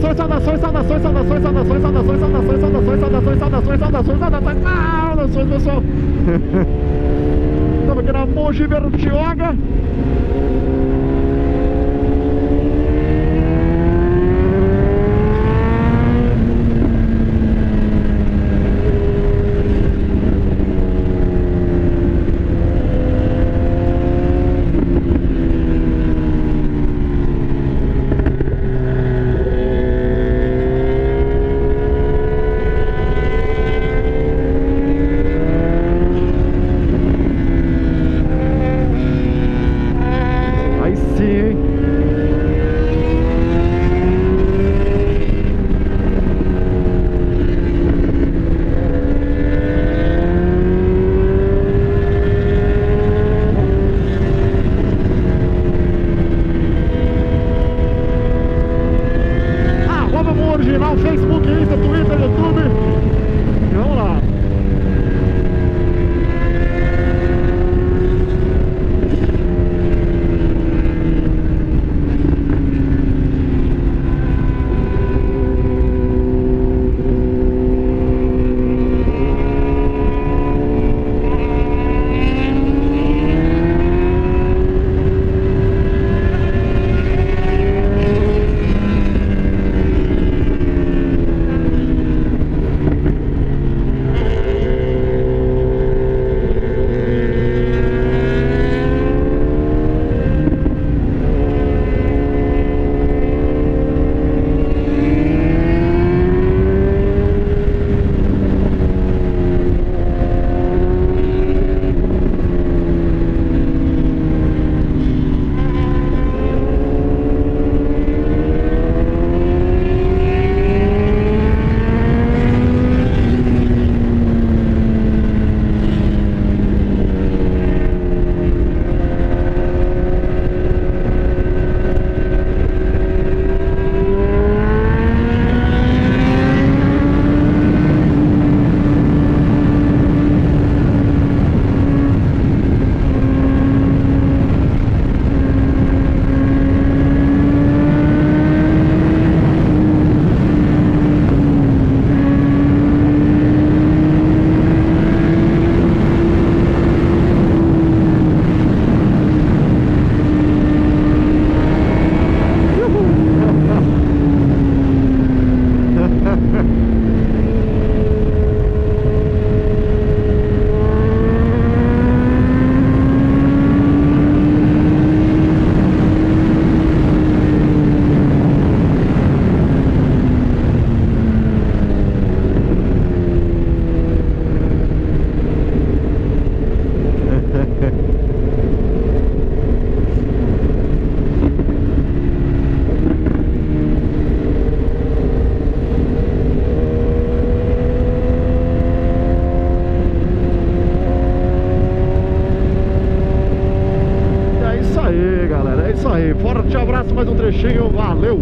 saudações, saudações, saudações, saudações, saudações, saudações, saudações, saudações, saudações, saudações, saudações, saudações, saudações, pessoal. Estamos aqui na Mogi Bertioga. Isso aí. Forte abraço, mais um trechinho. Valeu!